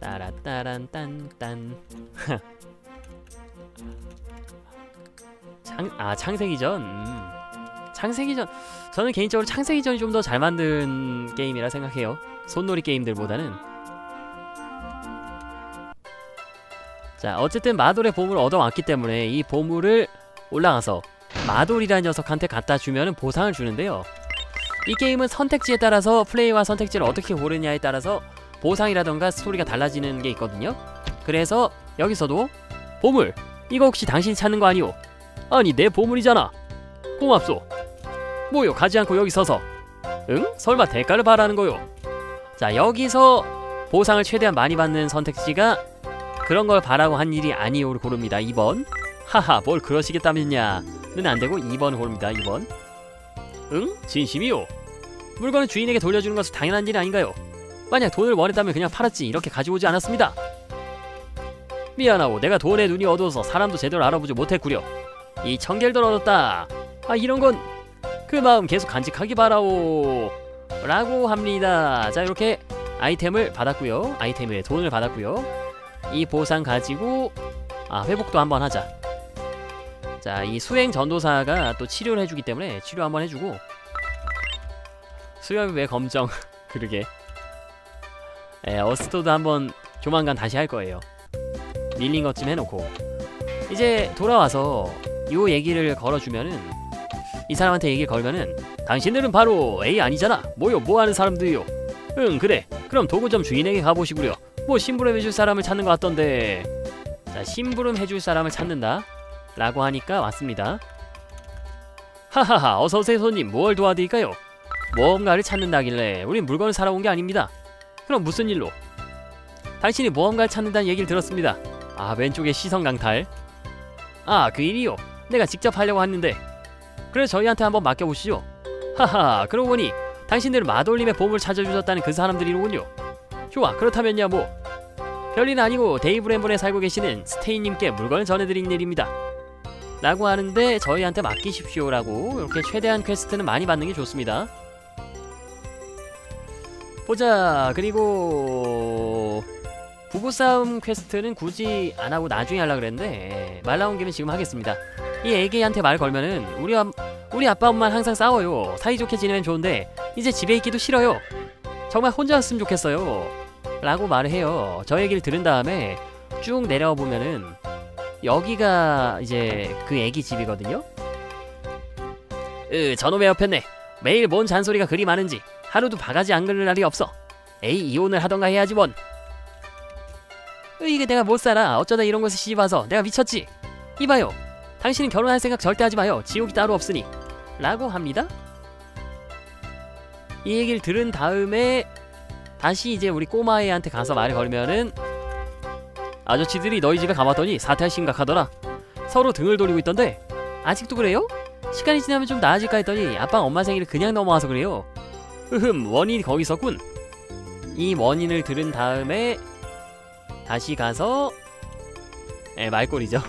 따라따란 딴딴. 창, 아 창세기전. 음. 창세기전. 저는 개인적으로 창세기전이 좀 더 잘 만든 게임이라 생각해요. 손놀이 게임들보다는. 자 어쨌든 마돌의 보물을 얻어왔기 때문에 이 보물을 올라가서 마돌이라는 녀석한테 갖다 주면 보상을 주는데요. 이 게임은 선택지에 따라서 플레이와 선택지를 어떻게 고르냐에 따라서 보상이라던가 스토리가 달라지는 게 있거든요. 그래서 여기서도 보물 이거 혹시 당신이 찾는 거 아니오? 아니 내 보물이잖아. 고맙소. 뭐요 가지 않고 여기 서서. 응? 설마 대가를 바라는 거요? 자 여기서 보상을 최대한 많이 받는 선택지가 그런 걸 바라고 한 일이 아니오를 고릅니다. 2번. 하하 뭘 그러시겠다면야 는 안되고 2번 고릅니다. 2번. 응? 진심이요 물건을 주인에게 돌려주는 것은 당연한 일 아닌가요 만약 돈을 원했다면 그냥 팔았지. 이렇게 가져오지 않았습니다. 미안하고 내가 돈에 눈이 어두워서 사람도 제대로 알아보지 못했구려. 이 청결들 얻었다. 아 이런 건 그 마음 계속 간직하기 바라오. 라고 합니다. 자 이렇게 아이템을 받았고요. 아이템에 돈을 받았고요. 이 보상 가지고 아 회복도 한번 하자. 자 이 수행 전도사가 또 치료를 해주기 때문에 치료 한번 해주고. 수염의 검정 그러게 에 어스토도 한번 조만간 다시 할 거예요. 밀린 것좀 해놓고. 이제 돌아와서 요 얘기를 걸어주면은 이 사람한테 얘기를 걸면은 당신들은 바로 A 아니잖아. 뭐요? 뭐하는 사람들이요? 응 그래. 그럼 도구점 주인에게 가보시구려. 뭐 심부름 해줄 사람을 찾는 것 같던데. 자 심부름 해줄 사람을 찾는다? 라고 하니까 왔습니다. 하하하 어서오세요 손님. 뭘 도와드릴까요? 모험가를 찾는다길래 우린 물건을 사러 온 게 아닙니다 그럼 무슨 일로? 당신이 모험가를 찾는다는 얘기를 들었습니다. 아 왼쪽에 시선 강탈. 아 그 일이요. 내가 직접 하려고 했는데. 그래 저희한테 한번 맡겨보시죠. 하하 그러고 보니 당신들은 마돌림의 보물 찾아주셨다는 그 사람들이로군요. 좋아 그렇다면야 뭐. 별일 아니고 데이브랜본에 살고 계시는 스테이님께 물건을 전해드린 일입니다. 라고 하는데 저희한테 맡기십시오 라고 이렇게 최대한 퀘스트는 많이 받는 게 좋습니다 보자. 그리고 부부싸움 퀘스트는 굳이 안하고 나중에 하려고 그랬는데 말 나온 김에 지금 하겠습니다. 이 애기한테 말 걸면은 우리, 아, 우리 아빠 엄마는 항상 싸워요. 사이좋게 지내면 좋은데 이제 집에 있기도 싫어요. 정말 혼자였으면 좋겠어요. 라고 말을 해요. 저 얘기를 들은 다음에 쭉 내려와 보면은 여기가 이제 그 애기 집이거든요. 으 저놈의 옆였네. 매일 뭔 잔소리가 그리 많은지 하루도 바가지 안 긁는 날이 없어. 에이 이혼을 하던가 해야지 뭔. 으, 이게 내가 못 살아. 어쩌다 이런 곳에 시집와서 내가 미쳤지. 이봐요. 당신은 결혼할 생각 절대 하지 마요. 지옥이 따로 없으니. 라고 합니다. 이 얘기를 들은 다음에 다시 이제 우리 꼬마애한테 가서 말을 걸면은 아저씨들이 너희 집에 가봤더니 사태가 심각하더라. 서로 등을 돌리고 있던데 아직도 그래요? 시간이 지나면 좀 나아질까 했더니 아빠 엄마 생일을 그냥 넘어와서 그래요. 으 흠 원인이 거기 있었군. 이 원인을 들은 다음에 다시 가서 에 말꼬리죠.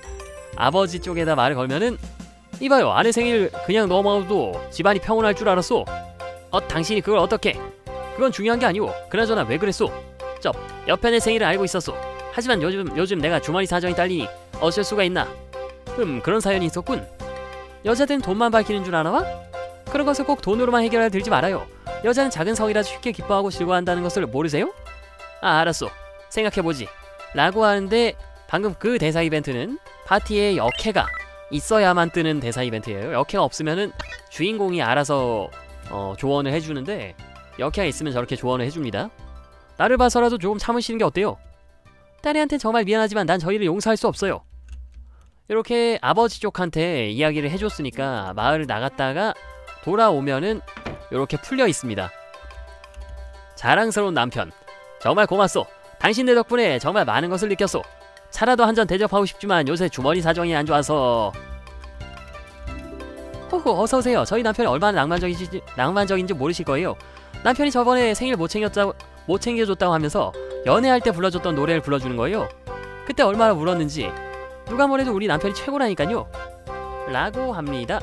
아버지 쪽에다 말을 걸면은 이봐요 아내 생일 그냥 넘어와도 집안이 평온할 줄 알았소. 어 당신이 그걸 어떻게? 그건 중요한 게 아니오. 그나저나 왜 그랬소? 쩝 옆에 내 생일을 알고 있었소. 하지만 요즘 요즘 내가 주머니 사정이 딸리니 어쩔 수가 있나? 음 그런 사연이 있었군. 여자들은 돈만 밝히는 줄 아나와? 그런 것을 꼭 돈으로만 해결해 들지 말아요. 여자는 작은 성이라도 쉽게 기뻐하고 즐거워한다는 것을 모르세요? 아 알았소. 생각해보지. 라고 하는데 방금 그 대사 이벤트는 파티에 역해가 있어야만 뜨는 대사 이벤트예요. 역해가 없으면은 주인공이 알아서 어, 조언을 해주는데 역해가 있으면 저렇게 조언을 해줍니다. 나를 봐서라도 조금 참으시는 게 어때요? 딸애한테 정말 미안하지만 난 저희를 용서할 수 없어요. 이렇게 아버지 쪽한테 이야기를 해줬으니까 마을을 나갔다가 돌아오면은 이렇게 풀려 있습니다. 자랑스러운 남편 정말 고맙소. 당신들 덕분에 정말 많은 것을 느꼈소. 차라도 한 잔 대접하고 싶지만 요새 주머니 사정이 안 좋아서. 호호 어서오세요. 저희 남편이 얼마나 낭만적인지, 낭만적인지 모르실 거예요. 남편이 저번에 생일 못 챙겼다고 못 챙겨줬다고 하면서 연애할 때 불러줬던 노래를 불러주는 거예요. 그때 얼마나 울었는지. 누가 뭐래도 우리 남편이 최고라니까요. 라고 합니다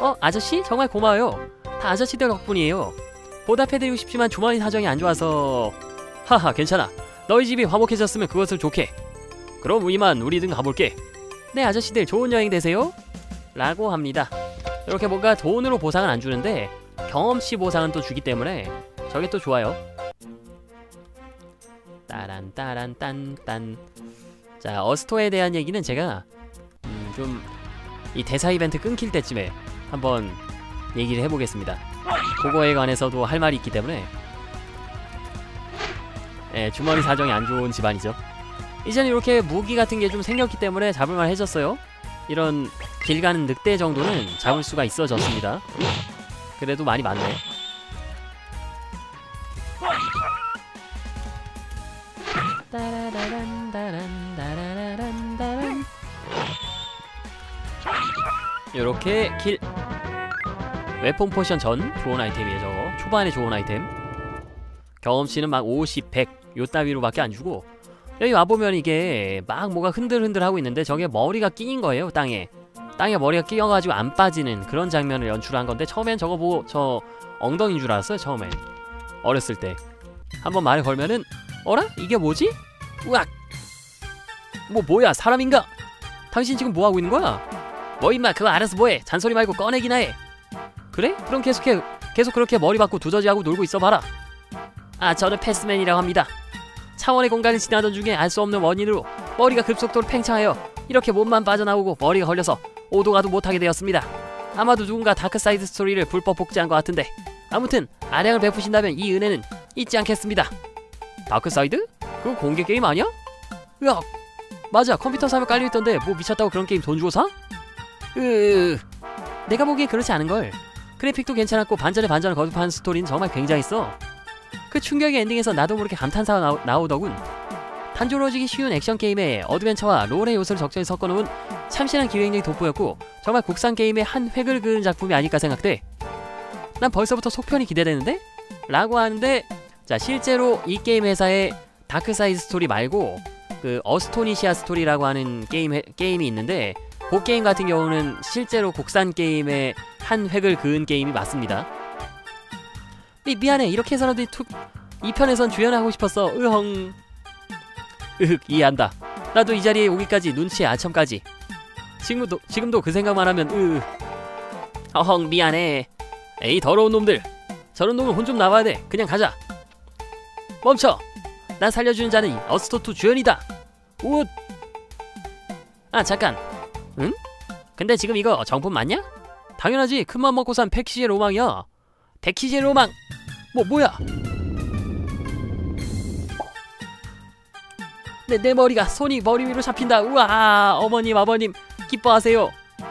어 아저씨? 정말 고마워요. 다 아저씨들 덕분이에요. 보답해드리고 싶지만 주머니 사정이 안 좋아서. 하하 괜찮아. 너희 집이 화목해졌으면 그것을 좋게. 그럼 이만 우리든 가볼게. 네 아저씨들 좋은 여행 되세요. 라고 합니다. 이렇게 뭔가 돈으로 보상은 안 주는데 경험치 보상은 또 주기 때문에 저게 또 좋아요. 따란 따란 딴딴. 자 어스토에 대한 얘기는 제가 음, 좀이 대사 이벤트 끊길 때쯤에 한번 얘기를 해보겠습니다. 그거에 관해서도 할 말이 있기 때문에. 예, 주머니 사정이 안 좋은 집안이죠. 이젠 이렇게 무기 같은 게 좀 생겼기 때문에 잡을만 해졌어요. 이런 길 가는 늑대 정도는 잡을 수가 있어졌습니다. 그래도 많이 많네. 따라라란 따란 따라라란 요렇게 길 weapon potion 전 좋은 아이템이에요 저거 초반에 좋은 아이템 경험치는 막 50, 100 요 따위로 밖에 안 주고 여기 와보면 이게 막 뭐가 흔들흔들 하고 있는데 저게 머리가 끼인 거예요 땅에 땅에 머리가 끼어가지고 안 빠지는 그런 장면을 연출한 건데 처음엔 저거 보고 저 엉덩이인 줄 알았어요 처음엔 어렸을 때 한번 말을 걸면은 어라? 이게 뭐지? 우악 뭐 뭐야 사람인가? 당신 지금 뭐하고 있는 거야? 뭐 임마 그거 알아서 뭐해 잔소리 말고 꺼내기나 해 그래? 그럼 계속해 계속 그렇게 머리 받고 두더지하고 놀고 있어봐라 아 저는 패스맨이라고 합니다 차원의 공간을 지나던 중에 알 수 없는 원인으로 머리가 급속도로 팽창하여 이렇게 몸만 빠져나오고 머리가 걸려서 오도가도 못하게 되었습니다 아마도 누군가 다크사이드 스토리를 불법 복제한 것 같은데 아무튼 아량을 베푸신다면 이 은혜는 잊지 않겠습니다 다크사이드? 그거 공개 게임 아니야? 으악 맞아 컴퓨터 사면 깔려있던데 뭐 미쳤다고 그런 게임 돈 주고 사? 으 내가 보기엔 그렇지 않은걸. 그래픽도 괜찮았고 반전에 반전을 거듭하는 스토리는 정말 굉장했어. 그 충격의 엔딩에서 나도 모르게 감탄사가 나오, 나오더군. 단조로워지기 쉬운 액션 게임에 어드벤처와 롤의 요소를 적절히 섞어놓은 참신한 기획력이 돋보였고 정말 국산 게임의 한 획을 그은 작품이 아닐까 생각돼. 난 벌써부터 속편이 기대되는데? 라고 하는데 자 실제로 이 게임 회사의 다크사이드 스토리 말고 그 어스토니시아 스토리라고 하는 게임 해, 게임이 있는데 그 게임 같은 경우는 실제로 국산 게임의 한 획을 그은 게임이 맞습니다. 미, 미안해. 이렇게 해서라도 투, 이 편에선 주연하고 싶었어 으헝 으흑 이해한다. 나도 이 자리에 오기까지 눈치에 아첨까지. 지금도, 지금도 그 생각만 하면 으 어헝 미안해. 에이 더러운 놈들. 저런 놈은 혼 좀 나와야 돼. 그냥 가자. 멈춰. 난 살려주는 자는 어스토투 주연이다. 웃! 아 잠깐 응? 근데 지금 이거 정품 맞냐? 당연하지. 큰맘 먹고 산 패키지의 로망이야. 패키지의 로망! 뭐 뭐야? 내, 내 머리가 손이 머리 위로 잡힌다. 우와 어머님 아버님 기뻐하세요.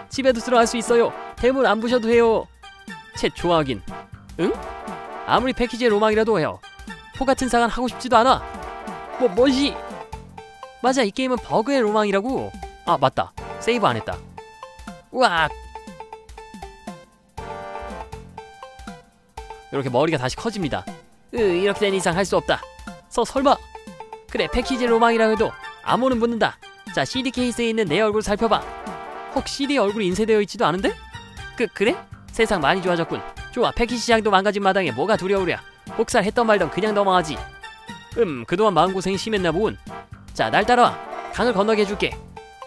집에도 들어갈 수 있어요. 대문 안 부셔도 해요. 채 좋아하긴 응? 아무리 패키지의 로망이라도 해요. 포 같은 상한 하고 싶지도 않아. 뭐 뭐지? 맞아 이 게임은 버그의 로망이라고. 아 맞다 세이브 안 했다. 우악. 이렇게 머리가 다시 커집니다. 으 이렇게 된 이상 할 수 없다. 서 설마. 그래 패키지 로망이라 해도 암호는 묻는다. 자 CD 케이스에 있는 내 얼굴 살펴봐. 혹 CD 얼굴이 인쇄되어 있지도 않은데? 그 그래? 세상 많이 좋아졌군. 좋아 패키지 시장도 망가진 마당에 뭐가 두려우랴. 복살 했던 말던 그냥 넘어가지. 음 그동안 마음고생이 심했나 보군. 자 날 따라와. 강을 건너게 해줄게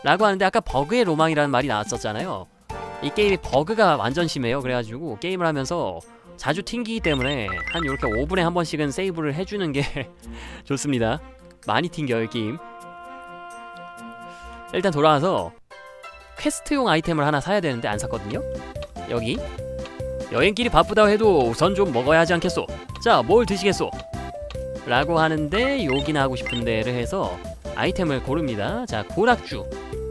라고 하는데 아까 버그의 로망이라는 말이 나왔었잖아요. 이 게임이 버그가 완전 심해요. 그래가지고 게임을 하면서 자주 튕기기 때문에 한 이렇게 5분에 한 번씩은 세이브를 해주는 게 좋습니다. 많이 튕겨요 이 게임. 일단 돌아와서 퀘스트용 아이템을 하나 사야 되는데 안 샀거든요. 여기. 여행길이 바쁘다고 해도 우선 좀 먹어야 하지 않겠소? 자 뭘 드시겠소? 라고 하는데 요기나 하고 싶은 데를 해서 아이템을 고릅니다. 자 고량주.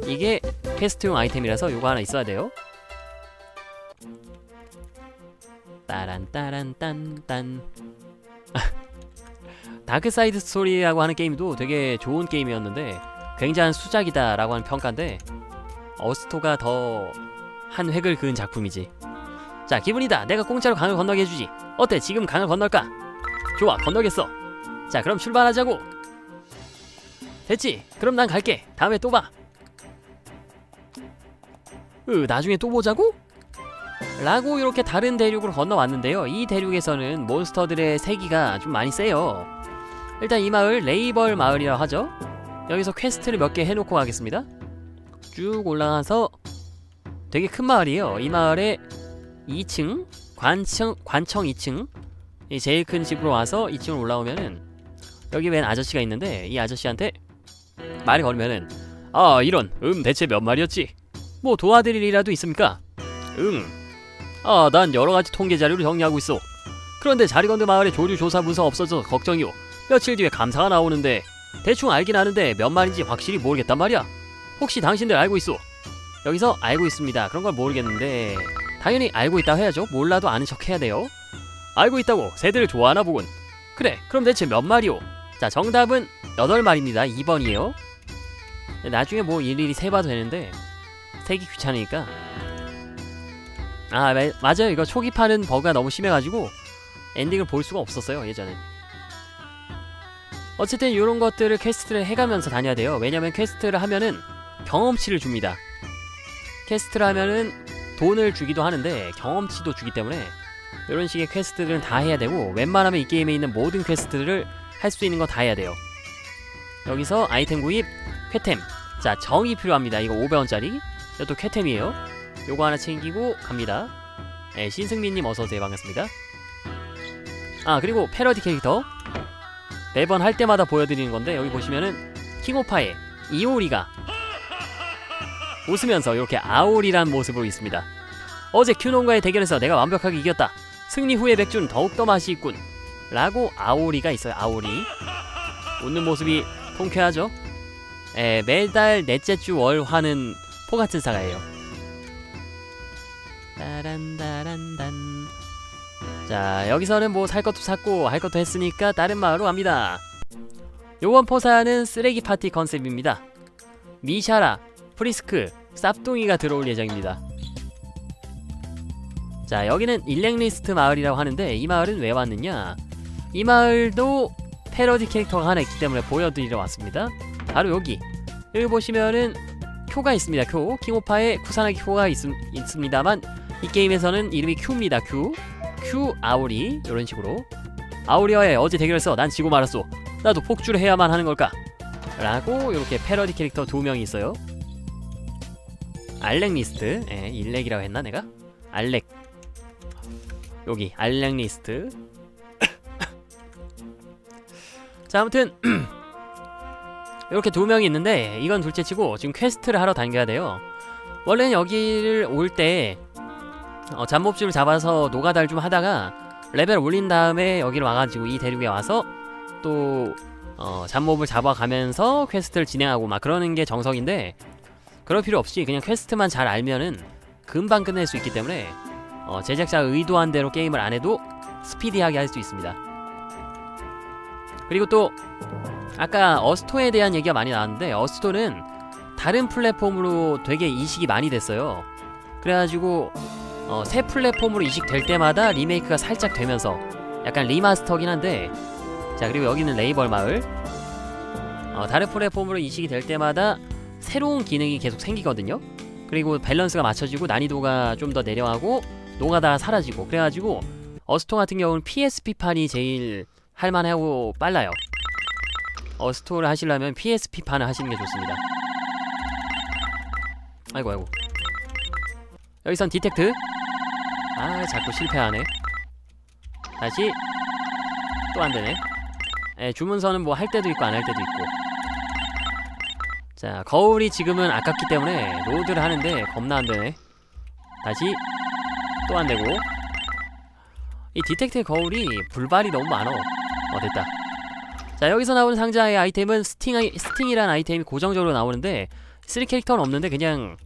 이게 퀘스트용 아이템이라서 요거 하나 있어야 돼요. 따란 따란 딴딴. 다크사이드 스토리라고 하는 게임도 되게 좋은 게임이었는데 굉장한 수작이다 라고 하는 평가인데 어스토가 더 한 획을 그은 작품이지. 자 기분이다. 내가 공짜로 강을 건너게 해주지. 어때? 지금 강을 건널까? 좋아 건너겠어. 자 그럼 출발하자고 됐지? 그럼 난 갈게. 다음에 또 봐. 으 나중에 또 보자고? 라고 이렇게 다른 대륙으로 건너왔는데요. 이 대륙에서는 몬스터들의 세기가 좀 많이 세요. 일단 이 마을 레이벌 마을이라 하죠. 여기서 퀘스트를 몇 개 해놓고 가겠습니다. 쭉 올라가서 되게 큰 마을이에요. 이 마을에 2층 관청 관청 2층 이 제일 큰 집으로 와서 2층으로 올라오면은 여기 웬 아저씨가 있는데 이 아저씨한테 말이 걸면은 아 이런 음 대체 몇 마리였지? 뭐 도와드릴 일이라도 있습니까? 응 아 난 여러가지 통계 자료를 정리하고 있어. 그런데 자리건드 마을에 조류 조사 문서 없어져서 걱정이오. 며칠 뒤에 감사가 나오는데 대충 알긴 아는데 몇 마리인지 확실히 모르겠단 말이야. 혹시 당신들 알고 있어? 여기서 알고 있습니다. 그런 걸 모르겠는데 당연히 알고 있다 해야죠. 몰라도 아는 척 해야 돼요. 알고 있다고 새들을 좋아하나 보군. 그래 그럼 대체 몇 마리오? 자 정답은 8마리입니다. 2번이에요. 나중에 뭐 일일이 세봐도 되는데 세기 귀찮으니까. 아 마- 맞아요. 이거 초기판은 버그가 너무 심해가지고 엔딩을 볼 수가 없었어요 예전엔. 어쨌든 이런 것들을 퀘스트를 해가면서 다녀야 돼요. 왜냐면 퀘스트를 하면은 경험치를 줍니다. 퀘스트를 하면은 돈을 주기도 하는데 경험치도 주기 때문에 이런 식의 퀘스트들은 다 해야 되고 웬만하면 이 게임에 있는 모든 퀘스트들을 할 수 있는 거 다 해야 돼요 여기서 아이템 구입 쾌템. 자 정이 필요합니다. 이거 500원짜리. 이것도 쾌템이에요. 요거 하나 챙기고 갑니다. 네, 신승민님 어서오세요. 반갑습니다. 아 그리고 패러디 캐릭터. 매번 할 때마다 보여드리는 건데 여기 보시면은 킹오파의 이오리가 웃으면서 이렇게 아오리란 모습으로 있습니다. 어제 큐논과의 대결에서 내가 완벽하게 이겼다. 승리 후의 맥주는 더욱더 맛이 있군. 라고 아오리가 있어요. 아오리. 웃는 모습이 통쾌하죠? 에, 매달 넷째 주 월화는 포 같은 사과예요. 따란따란단. 자 여기서는 뭐 살 것도 샀고 할 것도 했으니까 다른 마을로 갑니다. 요번 포사는 쓰레기 파티 컨셉입니다. 미샤라, 프리스크, 쌉둥이가 들어올 예정입니다. 자 여기는 일렉리스트 마을이라고 하는데 이 마을은 왜 왔느냐? 이 마을도 패러디 캐릭터가 하나 있기 때문에 보여드리러 왔습니다. 바로 여기. 여기 보시면은 큐가 있습니다 큐. 킹오파의 쿠사나기 큐가 있, 있습니다만 이 게임에서는 이름이 큐입니다 큐. 큐 아오리 이런 식으로. 아오리와의 어제 대결에서 난 지고 말았소. 나도 폭주를 해야만 하는 걸까? 라고 이렇게 패러디 캐릭터 두 명이 있어요. 알렉 리스트. 예, 일렉이라고 했나 내가? 알렉. 여기 알렉 리스트 자 아무튼 이렇게 두 명이 있는데 이건 둘째치고 지금 퀘스트를 하러 다녀야 돼요 원래는 여기를 올때 어, 잡몹 좀 잡아서 노가다를 좀 하다가 레벨 올린 다음에 여기로 와가지고 이 대륙에 와서 또 어, 잡몹을 잡아가면서 퀘스트를 진행하고 막 그러는 게 정석인데 그럴 필요 없이 그냥 퀘스트만 잘 알면은 금방 끝낼 수 있기 때문에 어, 제작자가 의도한 대로 게임을 안 해도 스피디하게 할 수 있습니다. 그리고 또 아까 어스토에 대한 얘기가 많이 나왔는데 어스토는 다른 플랫폼으로 되게 이식이 많이 됐어요. 그래가지고 어, 새 플랫폼으로 이식될 때마다 리메이크가 살짝 되면서 약간 리마스터긴 한데 자 그리고 여기는 레이벌 마을 어, 다른 플랫폼으로 이식이 될 때마다 새로운 기능이 계속 생기거든요 그리고 밸런스가 맞춰지고 난이도가 좀 더 내려가고 노가다 사라지고 그래가지고 어스토 같은 경우는 PSP판이 제일 할만하고 빨라요. 어스토를 하시려면 PSP판을 하시는 게 좋습니다. 아이고 아이고. 여기선 detect. 아 자꾸 실패하네. 다시. 또 안되네. 예, 주문서는 뭐 할 때도 있고 안 할 때도 있고. 자 거울이 지금은 아깝기 때문에 로드를 하는데 겁나 안되네. 다시. 또 안되고. 이 detect 거울이 불발이 너무 많어 어 됐다. 자 여기서 나오는 상자의 아이템은 스팅, 스팅이라는 아이템이 고정적으로 나오는데 3 캐릭터는 없는데 그냥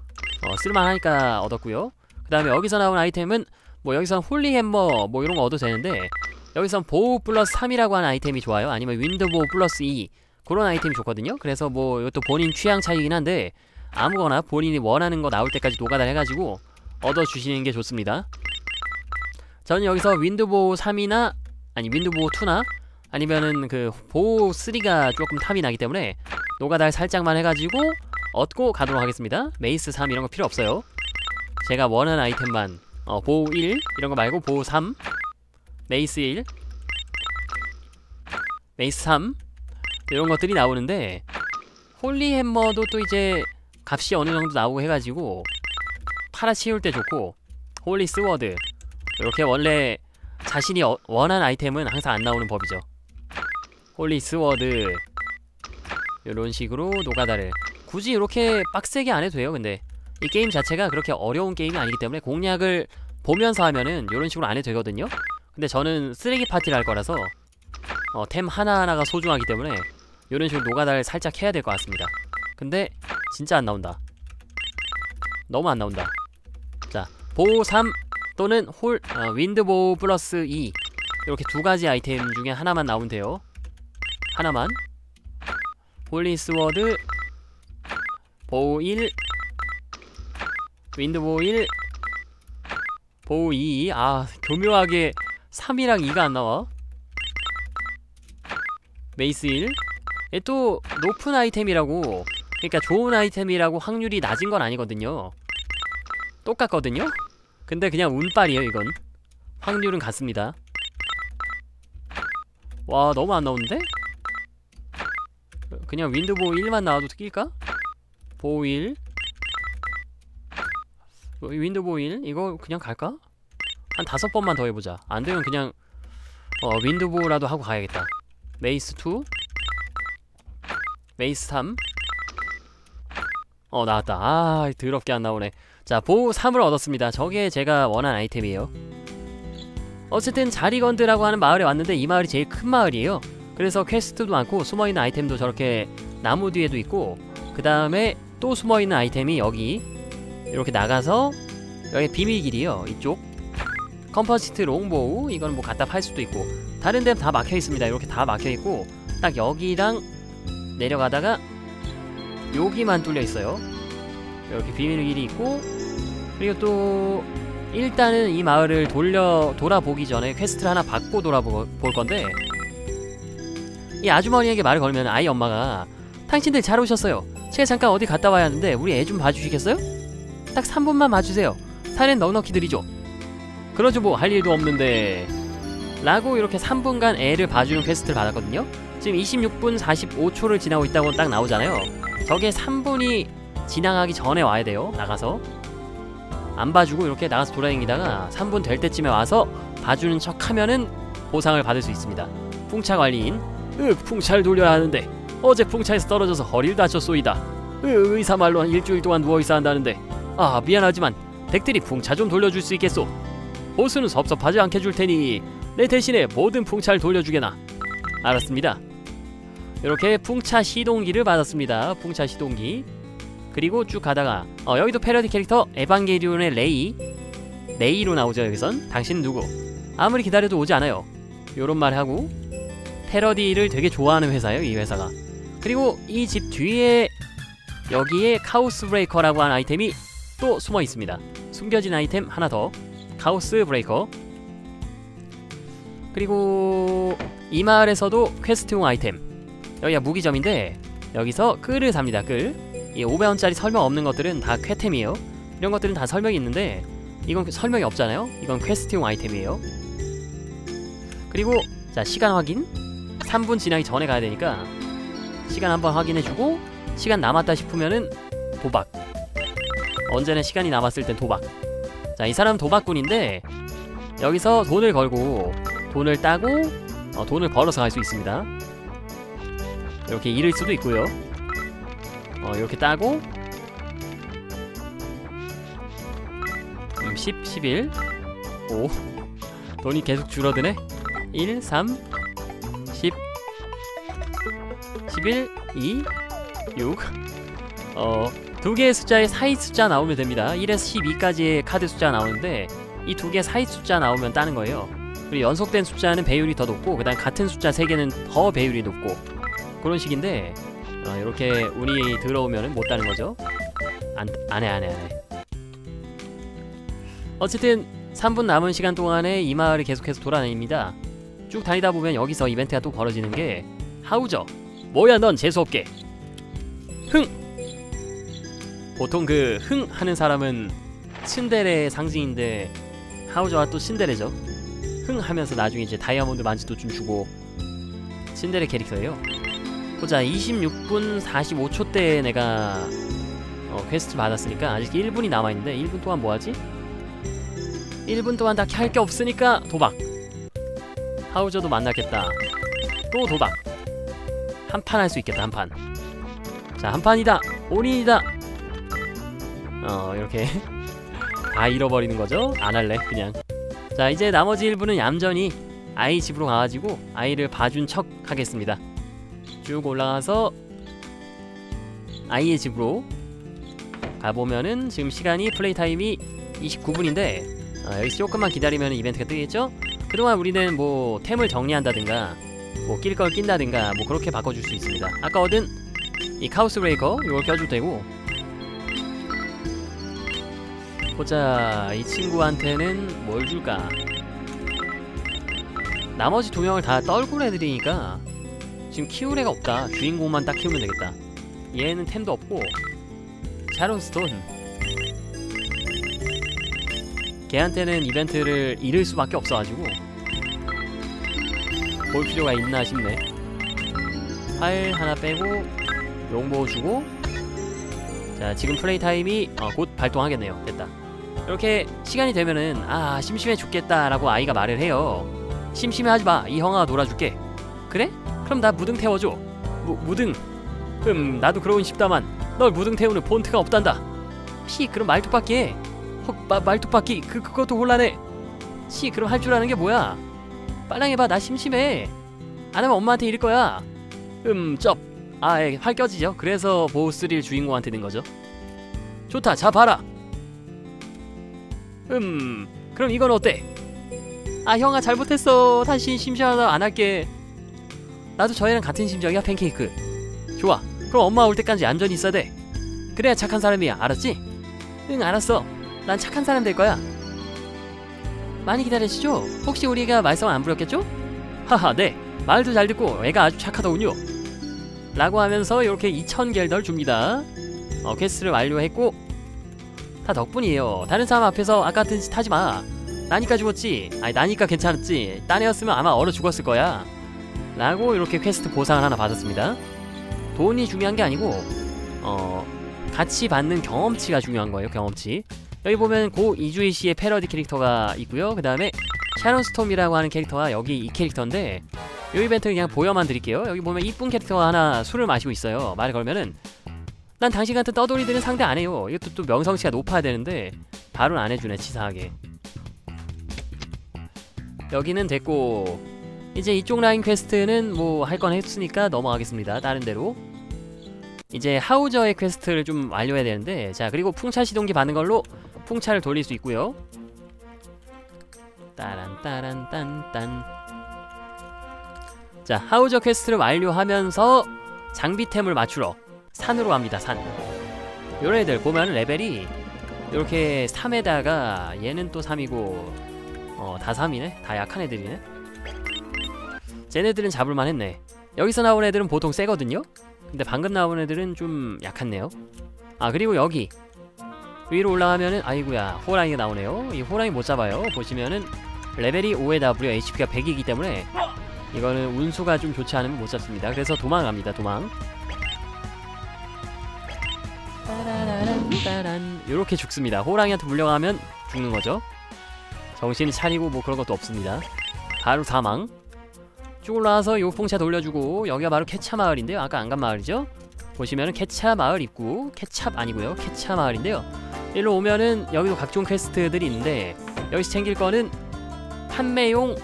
어, 쓸만하니까 얻었고요. 그 다음에 여기서 나오는 아이템은 뭐 여기선 holy hammer 뭐 이런 거 얻어도 되는데 여기선 보호 플러스 3이라고 하는 아이템이 좋아요. 아니면 wind 보호 플러스 2 그런 아이템이 좋거든요. 그래서 뭐 이것도 본인 취향 차이긴 한데 아무거나 본인이 원하는 거 나올 때까지 노가다 해가지고 얻어주시는 게 좋습니다. 저는 여기서 wind 보호 3이나 아니 wind 보호 2나 아니면은 그 보호 3가 조금 탐이 나기 때문에 노가다를 살짝만 해가지고 얻고 가도록 하겠습니다. mace 3 이런 거 필요 없어요. 제가 원하는 아이템만 어, 보호 1 이런 거 말고 보호 3 mace 1 mace mace 3 이런 것들이 나오는데 holy hammer도 또 이제 값이 어느 정도 나오고 해가지고 팔아 치울 때 좋고 holy sword 이렇게 원래 자신이 어, 원한 아이템은 항상 안 나오는 법이죠 holy sword. 이런 식으로 노가다를. 굳이 이렇게 빡세게 안 해도 돼요 근데. 이 게임 자체가 그렇게 어려운 게임이 아니기 때문에 공략을 보면서 하면은 이런 식으로 안 해도 되거든요. 근데 저는 쓰레기 파티를 할 거라서 어, 템 하나하나가 소중하기 때문에 이런 식으로 노가다를 살짝 해야 될 것 같습니다. 근데 진짜 안 나온다. 너무 안 나온다. 자 보호 3 또는 홀 어, Wind Bow 플러스 2 이렇게 두 가지 아이템 중에 하나만 돼요 하나만 Holy Sword 보호 1 Wind Bow 1 보호 2아 교묘하게 3이랑 2가 안 나와 Mace 1. 얘또 높은 아이템이라고 그러니까 좋은 아이템이라고 확률이 낮은 건 아니거든요. 똑같거든요. 근데 그냥 운빨이에요, 이건. 확률은 같습니다. 와, 너무 안 나오는데? 그냥 Wind Bow 1만 나와도 낄까? Bow 1 어, Wind Bow 1? 이거 그냥 갈까? 한 다섯 번만 더 해보자. 안되면 그냥 어, Wind Bow라도 하고 가야겠다. Mace 2 Mace 3 어 나왔다. 아 더럽게 안 나오네. 자 보호 3을 얻었습니다. 저게 제가 원한 아이템이에요. 어쨌든 자리건드라고 하는 마을에 왔는데 이 마을이 제일 큰 마을이에요 그래서 퀘스트도 많고 숨어있는 아이템도 저렇게 나무 뒤에도 있고 그 다음에 또 숨어있는 아이템이 여기 이렇게 나가서 여기 비밀길이에요 이쪽. Composite Long Bow 이건 뭐 갖다 팔 수도 있고 다른 데는 다 막혀 있습니다. 이렇게 다 막혀 있고 딱 여기랑 내려가다가 여기만 뚫려 있어요. 이렇게 비밀길이 있고 그리고 또 일단은 이 마을을 돌려 돌아보기 전에 퀘스트를 하나 받고 돌아볼 건데 이 아주머니에게 말을 걸면 아이 엄마가 당신들 잘 오셨어요. 제가 잠깐 어디 갔다 와야 하는데 우리 애 좀 봐주시겠어요? 딱 3분만 봐주세요. 사례는 넉넉히 드리죠 그러죠 뭐. 할 일도 없는데. 라고 이렇게 3분간 애를 봐주는 퀘스트를 받았거든요. 지금 26분 45초를 지나고 있다고 딱 나오잖아요. 저게 3분이 지나가기 전에 와야 돼요 나가서. 안 봐주고 이렇게 나가서 돌아다니다가 3분 될 때쯤에 와서 봐주는 척 하면은 보상을 받을 수 있습니다. 풍차 관리인 으 풍차를 돌려야 하는데 어제 풍차에서 떨어져서 허리를 다쳤소이다. 으 의사 말로 한 일주일 동안 누워있어 한다는데. 아 미안하지만 댁들이 풍차 좀 돌려줄 수 있겠소. 보수는 섭섭하지 않게 줄 테니 내 대신에 모든 풍차를 돌려주게나. 알았습니다. 이렇게 풍차 시동기를 받았습니다. 풍차 시동기. 그리고 쭉 가다가 어 여기도 패러디 캐릭터 에반게리온의 레이. 레이로 나오죠 여기선. 당신 누구? 아무리 기다려도 오지 않아요. 요런 말 하고 패러디를 되게 좋아하는 회사예요 이 회사가. 그리고 이 집 뒤에 여기에 Chaos Breaker라고 하는 아이템이 또 숨어 있습니다. 숨겨진 아이템 하나 더. Chaos Breaker. 그리고 이 마을에서도 퀘스트용 아이템. 여기가 무기점인데 여기서 끌을 삽니다 끌 이 500원짜리 설명 없는 것들은 다 퀘템이에요. 이런 것들은 다 설명이 있는데 이건 설명이 없잖아요. 이건 퀘스트용 아이템이에요. 그리고 자 시간 확인 3분 지나기 전에 가야 되니까 시간 한번 확인해주고 시간 남았다 싶으면은 도박 언제나 시간이 남았을 땐 도박 자, 이 사람 도박꾼인데 여기서 돈을 걸고 돈을 따고 어, 돈을 벌어서 갈 수 있습니다. 이렇게 잃을 수도 있고요. 어, 이렇게 따고 음, 10, 11 5 돈이 계속 줄어드네 1, 3 10 11, 2 6 어, 두 개의 숫자의 사이 숫자 나오면 됩니다. 1에서 12까지의 카드 숫자 나오는데 이 두 개의 사이 숫자 나오면 따는 거예요. 그리고 연속된 숫자는 배율이 더 높고 그 다음 같은 숫자 3개는 더 배율이 높고 그런 식인데 어, 이렇게 운이 들어오면 못 따는 거죠. 안, 안해 안해 안해. 어쨌든 3분 남은 시간 동안에 이 마을을 계속해서 돌아다닙니다 쭉 다니다 보면 여기서 이벤트가 또 벌어지는 게 하우저 뭐야 넌 재수없게. 흥. 보통 그 흥 하는 사람은 츤데레 상징인데 하우저와 또 신데레죠. 흥 하면서 나중에 이제 다이아몬드 만지도 좀 주고 츤데레 캐릭터예요. 보자 26분 45초 때 내가 어, 퀘스트 받았으니까 아직 1분이 남아있는데 1분 동안 뭐하지? 1분 동안 딱히 할 게 없으니까 도박 하우저도 만났겠다. 또 도박. 한 판 할 수 있겠다 한판 자 한 판이다. 올인이다. 어 이렇게. 다 잃어버리는 거죠? 안 할래 그냥. 자 이제 나머지 1분은 얌전히 아이 집으로 가가지고 아이를 봐준 척 하겠습니다. 쭉 올라가서 아이의 집으로 가보면은 지금 시간이 플레이 타임이 29분인데 아, 여기서 조금만 기다리면 이벤트가 뜨겠죠? 그동안 우리는 뭐 템을 정리한다든가 뭐 낄 걸 낀다든가 뭐 그렇게 바꿔줄 수 있습니다. 아까 얻은 이 Chaos Breaker 이걸 껴줘도 되고. 보자 이 친구한테는 뭘 줄까? 나머지 두 명을 다 떨굴 애들이니까 지금 키울 애가 없다. 주인공만 딱 키우면 되겠다. 얘는 템도 없고 샤론 스톤. 걔한테는 이벤트를 잃을 수밖에 없어가지고 볼 필요가 있나 싶네. 활 하나 빼고 용보 주고 자 지금 플레이 타임이 어, 곧 발동하겠네요. 됐다. 이렇게 시간이 되면은 아 심심해 죽겠다 라고 아이가 말을 해요. 심심해 하지마. 이 형아가 놀아줄게. 그래? 그럼 나 무등 태워줘. 무, 무등. 음 나도 그러고 싶다만 널 무등 태우는 본트가 없단다. 피 그럼 말뚝박기 해. 헉 마, 말뚝박기. 그, 그것도 곤란해. 씨 그럼 할 줄 아는 게 뭐야 빨랑 해봐 나 심심해. 안 하면 엄마한테 이럴 거야. 음쩝아활 껴지죠. 그래서 보스3를 주인공한테 는 거죠. 좋다 자 봐라. 음 그럼 이건 어때? 아 형아 잘못했어. 다시 심심하다 안 할게. 나도 저희랑 같은 심정이야 팬케이크. 좋아. 그럼 엄마 올 때까지 얌전히 있어야 돼. 그래야 착한 사람이야 알았지? 응 알았어. 난 착한 사람 될 거야 많이 기다리셨죠? 혹시 우리가 말썽 안 부렸겠죠? 하하 네. 말도 잘 듣고 애가 아주 착하더군요. 라고 하면서 이렇게 2000겔덜 줍니다. 어, 퀘스트를 완료했고. 다 덕분이에요. 다른 사람 앞에서 아까 같은 짓 하지마. 나니까 죽었지. 아니 나니까 괜찮았지. 딴 애였으면 아마 얼어 죽었을 거야. 라고 이렇게 퀘스트 보상을 하나 받았습니다. 돈이 중요한 게 아니고 어 같이 받는 경험치가 중요한 거예요 경험치 여기 보면 고 이주희 씨의 패러디 캐릭터가 있고요. 그 다음에 샤론 스톤이라고 하는 캐릭터가 여기 이 캐릭터인데 이 이벤트 그냥 보여만 드릴게요. 여기 보면 이쁜 캐릭터가 하나 술을 마시고 있어요. 말을 걸면은 난 당신 같은 떠돌이들은 상대 안 해요. 이것도 또 명성치가 높아야 되는데 바로 안 해주네 치사하게. 여기는 됐고 이제 이쪽 라인 퀘스트는 뭐 할 건 했으니까 넘어가겠습니다. 다른 데로. 이제 하우저의 퀘스트를 좀 완료해야 되는데 자 그리고 풍차 시동기 받는 걸로 풍차를 돌릴 수 있고요. 따란 따란 딴딴. 자 하우저 퀘스트를 완료하면서 장비템을 맞추러 산으로 갑니다 산. 요런 애들 보면 레벨이 이렇게 3에다가 얘는 또 3이고 어 다 3이네? 다 약한 애들이네? 쟤네들은 잡을만 했네. 여기서 나온 애들은 보통 세거든요? 근데 방금 나온 애들은 좀 약했네요. 아 그리고 여기 위로 올라가면은 아이구야 호랑이가 나오네요. 이 호랑이 못 잡아요. 보시면은 레벨이 5에다 무려 HP가 100이기 때문에 이거는 운수가 좀 좋지 않으면 못 잡습니다. 그래서 도망갑니다 도망. 요렇게 죽습니다. 호랑이한테 물려가면 죽는 거죠. 정신을 차리고 뭐 그런 것도 없습니다. 바로 사망. 쭉 올라와서 요 풍차 돌려주고 여기가 바로 케차 마을인데요. 아까 안 간 마을이죠? 보시면은 케차 마을 입구 케찹 아니고요. 케차 마을인데요 일로 오면은 여기도 각종 퀘스트들이 있는데 여기서 챙길 거는 판매용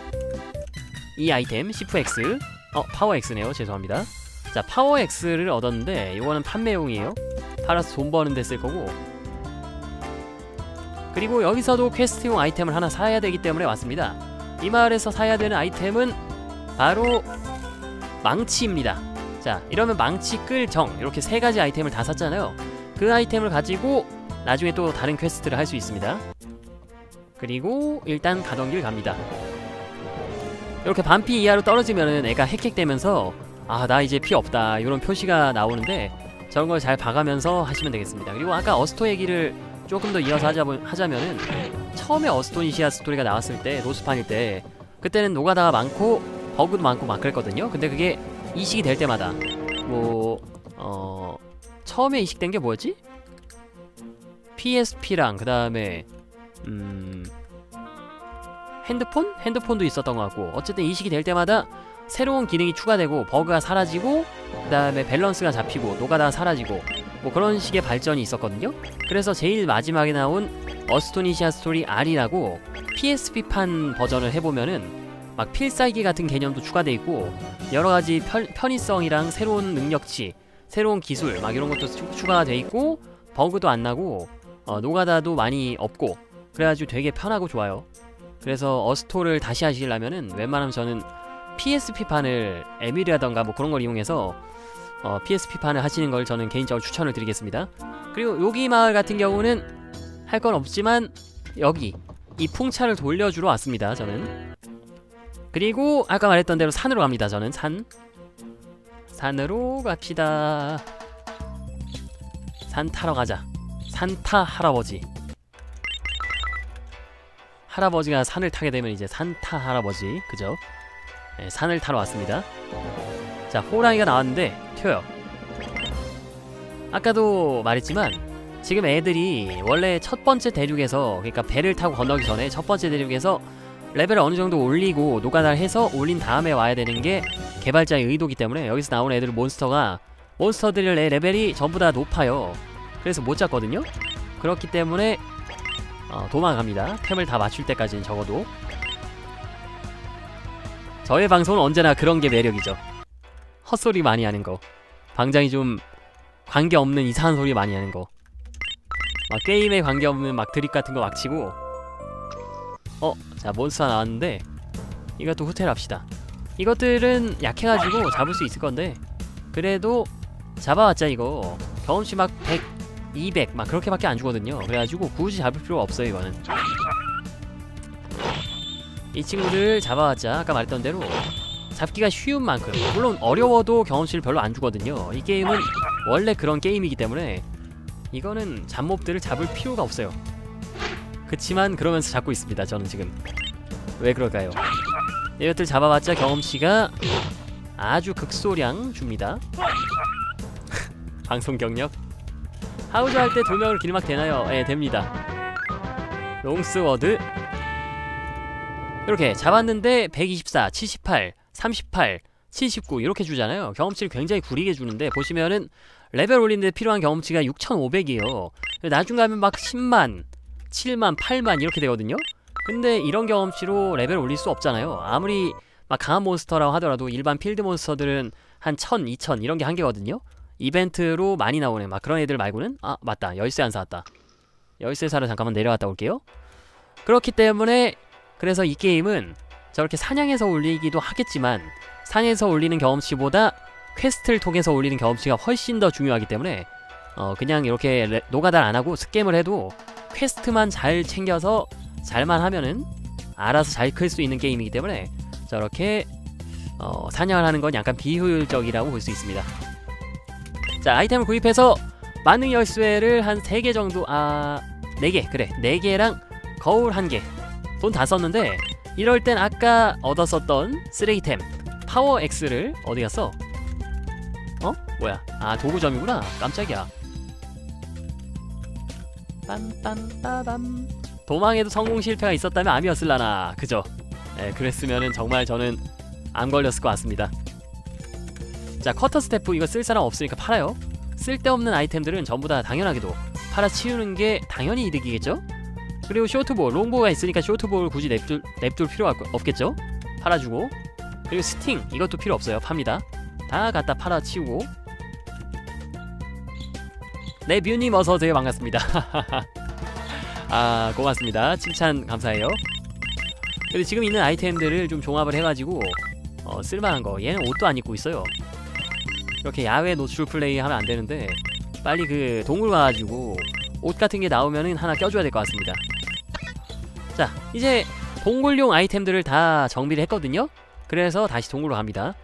이 아이템 시프 Axe. 어 Power Axe네요. 죄송합니다. 자 Power Axe를 얻었는데 이거는 판매용이에요. 팔아서 돈 버는 데 쓸 거고. 그리고 여기서도 퀘스트용 아이템을 하나 사야 되기 때문에 왔습니다. 이 마을에서 사야 되는 아이템은 바로 망치입니다. 자 이러면 망치 끌 정 이렇게 세 가지 아이템을 다 샀잖아요. 그 아이템을 가지고 나중에 또 다른 퀘스트를 할 수 있습니다. 그리고 일단 가던 길 갑니다. 이렇게 반피 이하로 떨어지면은 애가 헥헥대면서 아 나 이제 피 없다 이런 표시가 나오는데 저런 걸 잘 봐가면서 하시면 되겠습니다. 그리고 아까 어스토 얘기를 조금 더 이어서 하자, 하자면은 처음에 어스토니시아 스토리가 나왔을 때 로스판일 때 그때는 노가다가 많고 버그도 많고 막 그랬거든요. 근데 그게 이식이 될 때마다 뭐 어... 처음에 이식된 게 뭐였지? PSP랑 그 다음에 음... 핸드폰? 핸드폰도 있었던 것 같고 어쨌든 이식이 될 때마다 새로운 기능이 추가되고 버그가 사라지고 그 다음에 밸런스가 잡히고 노가다가 사라지고 뭐 그런 식의 발전이 있었거든요 그래서 제일 마지막에 나온 어스토니시아 스토리 R이라고 PSP판 버전을 해보면은 막 필살기 같은 개념도 추가돼 있고 여러가지 편의성이랑 새로운 능력치 새로운 기술 막 이런 것도 추, 추가가 돼 있고 버그도 안 나고 어, 노가다도 많이 없고 그래가지고 되게 편하고 좋아요. 그래서 어스토를 다시 하시려면은 웬만하면 저는 PSP판을 에밀이라던가 뭐 그런 걸 이용해서 어, PSP판을 하시는 걸 저는 개인적으로 추천을 드리겠습니다. 그리고 여기 마을 같은 경우는 할 건 없지만 여기 이 풍차를 돌려주러 왔습니다 저는. 그리고 아까 말했던 대로 산으로 갑니다 저는. 산. 산으로 갑시다. 산 타러 가자 산타 할아버지. 할아버지가 산을 타게 되면 이제 산타 할아버지 그죠? 네, 산을 타러 왔습니다. 자 호랑이가 나왔는데 튀어요. 아까도 말했지만 지금 애들이 원래 첫 번째 대륙에서 그러니까 배를 타고 건너기 전에 첫 번째 대륙에서 레벨을 어느 정도 올리고 노가다를 해서 올린 다음에 와야 되는 게 개발자의 의도기 때문에 여기서 나오는 애들 몬스터가 몬스터들의 레벨이 전부 다 높아요 그래서 못 잡거든요. 그렇기 때문에 어, 도망갑니다. 템을 다 맞출 때까지는 적어도. 저의 방송은 언제나 그런 게 매력이죠. 헛소리 많이 하는 거. 방장이 좀 관계없는 이상한 소리 많이 하는 거. 막 게임에 관계없는 막 드립 같은 거 막 치고. 어? 자 몬스터 나왔는데 이것도 후퇴를 합시다. 이것들은 약해가지고 잡을 수 있을 건데 그래도 잡아왔자 이거. 경험치 막 100, 200 막 그렇게밖에 안 주거든요. 그래가지고 굳이 잡을 필요가 없어요 이거는. 이 친구를 잡아왔자 아까 말했던 대로 잡기가 쉬운 만큼. 물론 어려워도 경험치를 별로 안 주거든요. 이 게임은 원래 그런 게임이기 때문에 이거는 잡몹들을 잡을 필요가 없어요. 그치만 그러면서 잡고 있습니다 저는 지금. 왜 그럴까요? 이것들 잡아봤자 경험치가 아주 극소량 줍니다. 방송 경력 하우즈 할때두 명을 길막 되나요? 예 됩니다. long sword. 이렇게 잡았는데 124, 78, 38, 79 이렇게 주잖아요. 경험치를 굉장히 구리게 주는데 보시면은 레벨 올리는데 필요한 경험치가 6500이에요. 나중 가면 막 10만 7만 8만 이렇게 되거든요. 근데 이런 경험치로 레벨 올릴 수 없잖아요. 아무리 막 강한 몬스터라고 하더라도 일반 필드 몬스터들은 한 1000, 2000 이런 게 한계거든요 이벤트로 많이 나오네. 막 그런 애들 말고는 아 맞다. 열쇠 안 사왔다. 열쇠 사러 잠깐만 내려갔다 올게요. 그렇기 때문에 그래서 이 게임은 저렇게 사냥해서 올리기도 하겠지만 산에서 올리는 경험치보다 퀘스트를 통해서 올리는 경험치가 훨씬 더 중요하기 때문에 어 그냥 이렇게 레, 노가다를 안하고 스킵을 해도 퀘스트만 잘 챙겨서 잘만 하면은 알아서 잘 클 수 있는 게임이기 때문에 저렇게 어, 사냥을 하는 건 약간 비효율적이라고 볼 수 있습니다 자 아이템을 구입해서 만능 열쇠를 한 3개 정도 아 4개 그래 4개랑 거울 1개 돈 다 썼는데 이럴 땐 아까 얻었었던 쓰레기템 power X를 어디 갔어? 어? 뭐야 아 도구점이구나 깜짝이야 빰빰빠밤 도망에도 성공 실패가 있었다면 암이었을라나 그죠? 예, 그랬으면은 정말 저는 안 걸렸을 것 같습니다 자 cutter staff 이거 쓸 사람 없으니까 팔아요. 쓸데없는 아이템들은 전부 다 당연하게도 팔아치우는 게 당연히 이득이겠죠? 그리고 short bow, long bow가 있으니까 short bow 굳이 냅둘, 냅둘 필요가 없겠죠? 팔아주고. 그리고 Sting 이것도 필요 없어요. 팝니다. 다 갖다 팔아치우고. 네 뷰님 어서오세요. 반갑습니다. 아 고맙습니다. 칭찬 감사해요. 근데 지금 있는 아이템들을 좀 종합을 해가지고 어, 쓸만한 거. 얘는 옷도 안 입고 있어요 이렇게 야외 노출 플레이 하면 안 되는데 빨리 그 동굴 가가지고 옷 같은 게 나오면은 하나 껴줘야 될 것 같습니다. 자 이제 동굴용 아이템들을 다 정비를 했거든요. 그래서 다시 동굴로 갑니다.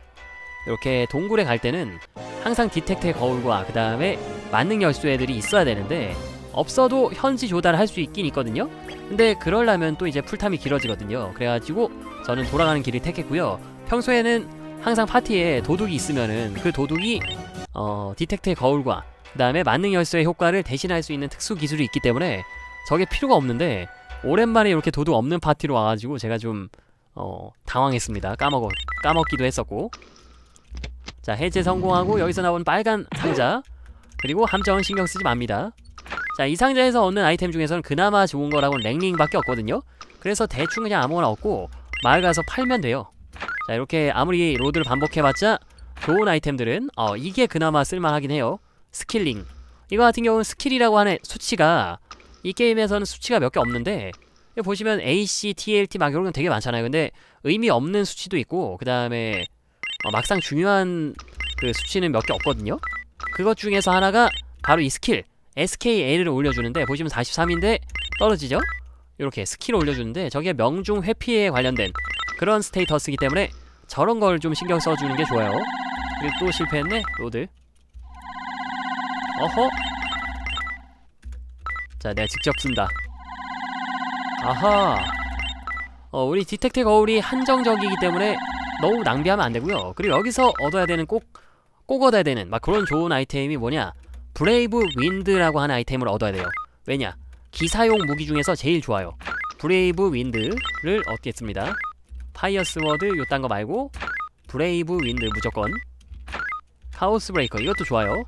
이렇게 동굴에 갈 때는 항상 디텍트의 거울과 그 다음에 만능 열쇠들이 있어야 되는데 없어도 현지 조달을 할수 있긴 있거든요. 근데 그럴라면 또 이제 풀탐이 길어지거든요. 그래가지고 저는 돌아가는 길을 택했고요. 평소에는 항상 파티에 도둑이 있으면은 그 도둑이 어, 디텍트의 거울과 그 다음에 만능 열쇠의 효과를 대신할 수 있는 특수 기술이 있기 때문에 저게 필요가 없는데 오랜만에 이렇게 도둑 없는 파티로 와가지고 제가 좀 어, 당황했습니다. 까먹어 까먹기도 했었고 자 해제 성공하고 여기서 나온 빨간 상자 그리고 함정은 신경 쓰지 맙니다. 자 이 상자에서 얻는 아이템 중에서는 그나마 좋은 거라고는 랭링밖에 없거든요. 그래서 대충 그냥 아무거나 얻고 마을 가서 팔면 돼요. 자 이렇게 아무리 로드를 반복해봤자 좋은 아이템들은 어 이게 그나마 쓸만하긴 해요. skill ring 이거 같은 경우는 스킬이라고 하는 수치가 이 게임에서는 수치가 몇 개 없는데 보시면 AC, TLT 막 이런 건 되게 많잖아요. 근데 의미 없는 수치도 있고 그 다음에 어, 막상 중요한 그 수치는 몇 개 없거든요. 그것 중에서 하나가 바로 이 스킬 SKL을 올려주는데 보시면 43인데 떨어지죠? 이렇게 스킬을 올려주는데 저게 명중 회피에 관련된 그런 status이기 때문에 저런 걸 좀 신경 써주는 게 좋아요. 그리고 또 실패했네 load. 어허. 자, 내가 직접 쓴다. 아하. 어, 우리 detect 거울이 한정적이기 때문에 너무 낭비하면 안 되고요. 그리고 여기서 얻어야 되는 꼭, 꼭 얻어야 되는 막 그런 좋은 아이템이 뭐냐? Brave Wind라고 하는 아이템을 얻어야 돼요. 왜냐? 기사용 무기 중에서 제일 좋아요. Brave Wind를 얻겠습니다. Fire Sword 요딴 거 말고 Brave Wind 무조건 Chaos Breaker 이것도 좋아요.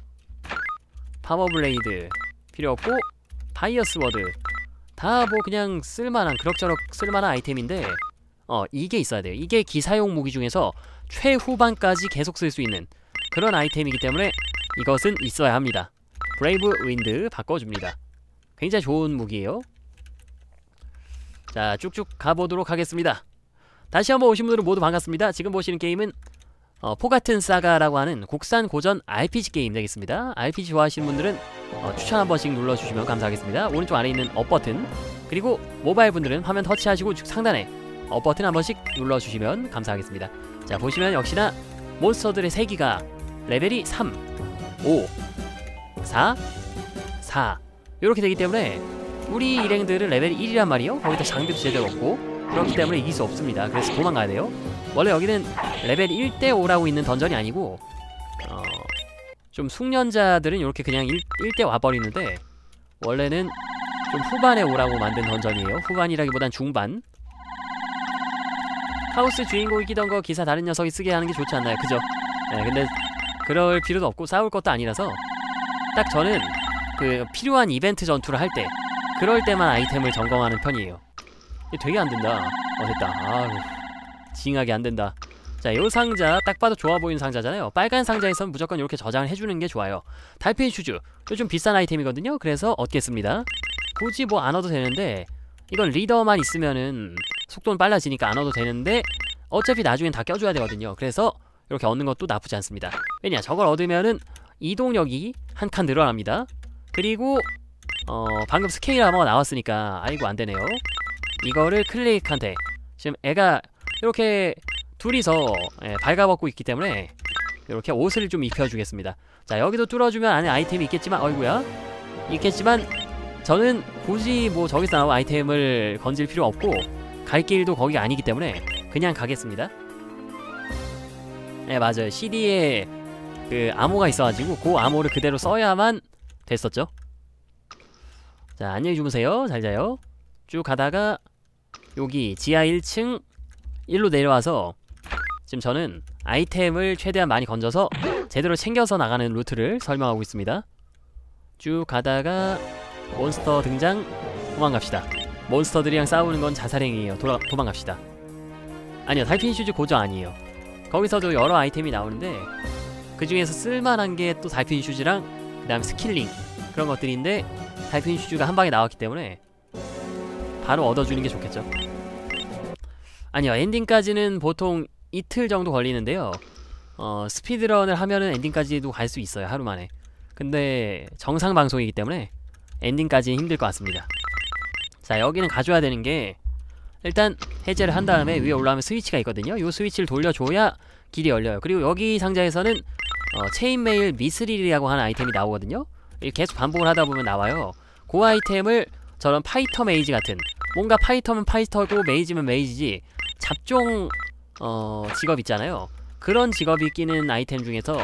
Power Blade 필요 없고 Fire Sword 다 뭐 그냥 쓸만한 그럭저럭 쓸만한 아이템인데 어 이게 있어야 돼요. 이게 기사용 무기 중에서 최후반까지 계속 쓸 수 있는 그런 아이템이기 때문에 이것은 있어야 합니다. Brave Wind 바꿔줍니다. 굉장히 좋은 무기예요. 자 쭉쭉 가보도록 하겠습니다. 다시 한번 오신 분들은 모두 반갑습니다. 지금 보시는 게임은 어, 포가튼 사가라고 하는 국산 고전 RPG 게임 되겠습니다. RPG 좋아하시는 분들은 어, 추천 한 번씩 눌러주시면 감사하겠습니다. 오른쪽 아래 있는 up 버튼 그리고 모바일 분들은 화면 터치하시고 상단에 up 버튼 한 번씩 눌러주시면 감사하겠습니다. 자 보시면 역시나 몬스터들의 세기가 레벨이 3, 5, 4, 4 이렇게 되기 때문에 우리 일행들은 레벨이 1이란 말이요. 거기다 장비도 제대로 없고 그렇기 때문에 이길 수 없습니다. 그래서 도망가야 돼요. 원래 여기는 레벨 1대 오라고 있는 dungeon이 아니고 어, 좀 숙련자들은 이렇게 그냥 1, 1대 와버리는데 원래는 좀 후반에 오라고 만든 dungeon이에요. 후반이라기보단 중반. 카오스 주인공이 끼던 거 기사 다른 녀석이 쓰게 하는 게 좋지 않나요? 그죠? 네, 근데 그럴 필요도 없고 싸울 것도 아니라서 딱 저는 그 필요한 이벤트 전투를 할 때 그럴 때만 아이템을 점검하는 편이에요. 되게 안 된다. 어 됐다. 아우 징하게 안 된다. 자, 요 상자 딱 봐도 좋아 보이는 상자잖아요. 빨간 상자에선 무조건 이렇게 저장을 해주는 게 좋아요. dolphin shoes. 요즘 비싼 아이템이거든요. 그래서 얻겠습니다. 굳이 뭐 안 얻어도 되는데 이건 리더만 있으면은 속도는 빨라지니까 안 얻어도 되는데 어차피 나중엔 다 껴줘야 되거든요. 그래서 이렇게 얻는 것도 나쁘지 않습니다. 왜냐 저걸 얻으면은 이동력이 한 칸 늘어납니다. 그리고 어 방금 스케일 아머가 나왔으니까 아이고 안되네요. 이거를 클릭한테 지금 애가 이렇게 둘이서 예, 발가벗고 있기 때문에 이렇게 옷을 좀 입혀주겠습니다. 자 여기도 뚫어주면 안에 아이템이 있겠지만 어이구야 있겠지만 저는 굳이 뭐 저기서 나온 아이템을 건질 필요 없고 갈 길도 거기가 아니기 때문에 그냥 가겠습니다. 네 맞아요 CD에 그 암호가 있어가지고 그 암호를 그대로 써야만 됐었죠. 자 안녕히 주무세요 잘 자요. 쭉 가다가 여기 지하 1층 1로 내려와서 지금 저는 아이템을 최대한 많이 건져서 제대로 챙겨서 나가는 루트를 설명하고 있습니다. 쭉 가다가 몬스터 등장 도망갑시다. 몬스터들이랑 싸우는 건 자살행위예요. 돌아, 도망갑시다. 아니요 dolphin shoes 고정 아니에요. 거기서도 여러 아이템이 나오는데 그 중에서 쓸만한 게 또 dolphin shoes랑 그 다음 skill ring 그런 것들인데 dolphin shoes가 한 방에 나왔기 때문에 바로 얻어주는 게 좋겠죠. 아니요 엔딩까지는 보통 이틀 정도 걸리는데요. 어, speedrun을 하면은 엔딩까지도 갈 수 있어요 하루 만에. 근데 정상 방송이기 때문에 엔딩까지는 힘들 것 같습니다. 자 여기는 가져야 되는 게 일단 해제를 한 다음에 위에 올라오면 스위치가 있거든요. 이 스위치를 돌려줘야 길이 열려요. 그리고 여기 상자에서는 어, chain mail mithril이라고 하는 아이템이 나오거든요. 계속 반복을 하다 보면 나와요. 그 아이템을 저런 fighter mage 같은 뭔가 파이터면 파이터고 메이지면 메이지지 잡종 어 직업 있잖아요. 그런 직업이 끼는 아이템 중에서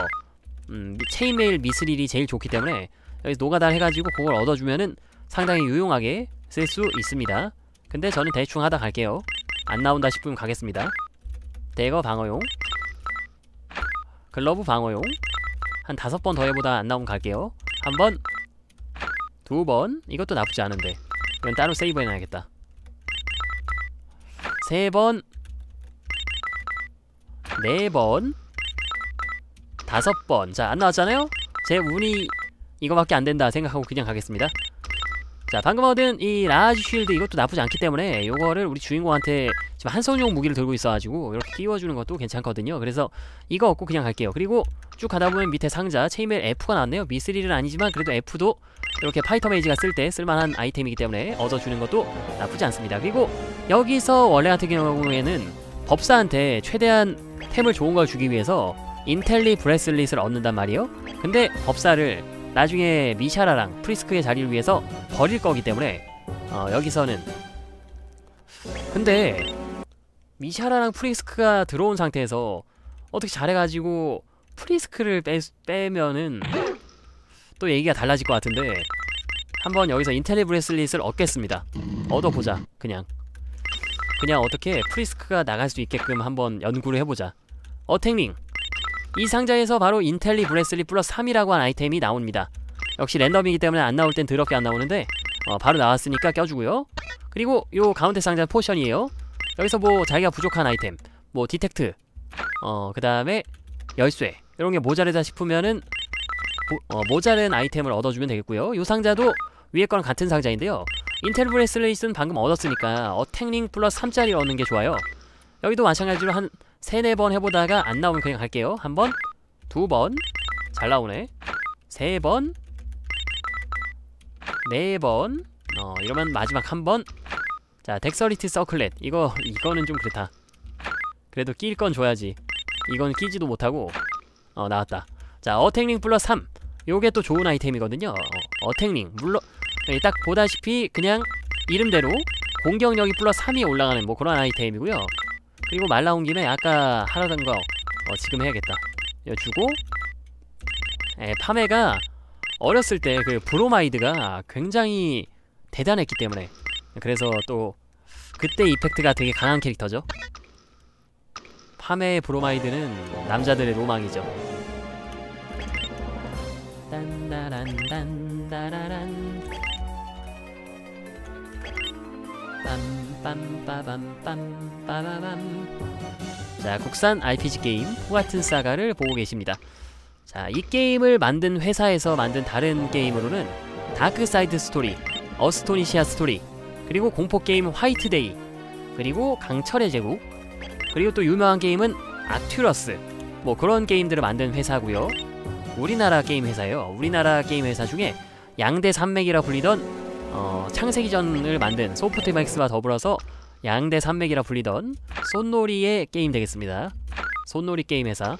음, chain mail mithril이 제일 좋기 때문에 여기서 노가다를 해가지고 그걸 얻어주면은 상당히 유용하게 쓸 수 있습니다. 근데 저는 대충 하다 갈게요. 안 나온다 싶으면 가겠습니다. dagger 방어용 글러브 방어용 한 다섯 번 더 해보다 안 나오면 갈게요. 한 번, 두 번, 이것도 나쁘지 않은데 이건 따로 세이브 해놔야겠다. 세 번, 네 번, 다섯 번. 자, 안 나왔잖아요? 제 운이 이거밖에 안 된다 생각하고 그냥 가겠습니다. 자, 방금 얻은 이 large shield 이것도 나쁘지 않기 때문에 요거를 우리 주인공한테 지금 한손용 무기를 들고 있어가지고 이렇게 끼워주는 것도 괜찮거든요. 그래서 이거 얻고 그냥 갈게요. 그리고 쭉 가다 보면 밑에 상자 chain mail F가 나왔네요. mithril은 아니지만 그래도 F도 이렇게 fighter mage가 쓸 때 쓸만한 아이템이기 때문에 얻어주는 것도 나쁘지 않습니다. 그리고 여기서 원래 같은 경우에는 법사한테 최대한 템을 좋은 걸 주기 위해서 intelli bracelet을 얻는단 말이에요. 근데 법사를 나중에 미샤라랑 프리스크의 자리를 위해서 버릴 거기 때문에 어, 여기서는. 근데 미샤라랑 프리스크가 들어온 상태에서 어떻게 잘해가지고 프리스크를 빼, 빼면은 또 얘기가 달라질 것 같은데 한번 여기서 intelli bracelet을 얻겠습니다. 얻어보자 그냥. 그냥 어떻게 프리스크가 나갈 수 있게끔 한번 연구를 해보자. attack ring 이 상자에서 바로 intelli bracelet 플러스 3이라고 한 아이템이 나옵니다. 역시 랜덤이기 때문에 안 나올 땐 더럽게 안 나오는데 어, 바로 나왔으니까 껴주고요. 그리고 요 가운데 상자 potion이에요. 여기서 뭐 자기가 부족한 아이템 뭐 detect 어그 다음에 열쇠 이런 게 모자르다 싶으면은 모, 어, 모자른 아이템을 얻어주면 되겠고요. 요 상자도 위에 거랑 같은 상자인데요. 인텔 브레슬릿은 방금 얻었으니까 어택링 플러스 3짜리 얻는 게 좋아요. 여기도 마찬가지로 한 세네 번 해보다가 안 나오면 그냥 갈게요 한 번, 두 번, 잘 나오네 세 번, 네 번, 어 이러면 마지막 한 번. 자 dexterity circlet 이거 이거는 좀 그렇다. 그래도 낄 건 줘야지. 이건 끼지도 못하고 어 나왔다. 자 attack ring 플러스 3 요게 또 좋은 아이템이거든요. 어, attack ring 물론 네, 딱 보다시피 그냥 이름대로 공격력이 플러스 3이 올라가는 뭐 그런 아이템이고요. 그리고 말 나온 김에 아까 하라던 거 어, 지금 해야겠다. 이거 주고 에, 파메가 어렸을 때 그 브로마이드가 굉장히 대단했기 때문에 그래서 또 그때 임팩트가 되게 강한 캐릭터죠. 파메의 브로마이드는 남자들의 로망이죠. 딴따란 딴따라란 빰 빰빠밤빰 빠바밤 자 국산 RPG 게임 Forgotten Saga를 보고 계십니다. 자, 이 게임을 만든 회사에서 만든 다른 게임으로는 다크사이드 스토리, 어스토니시아 스토리, 그리고 공포 게임 화이트데이, 그리고 강철의 제국, 그리고 또 유명한 게임은 악튜러스, 뭐 그런 게임들을 만든 회사고요. 우리나라 게임 회사예요. 우리나라 게임 회사 중에 양대 산맥이라 불리던 어, 창세기전을 만든 소프트맥스와 더불어서 양대 산맥이라 불리던 손노리의 게임 되겠습니다. 손노리 게임 회사.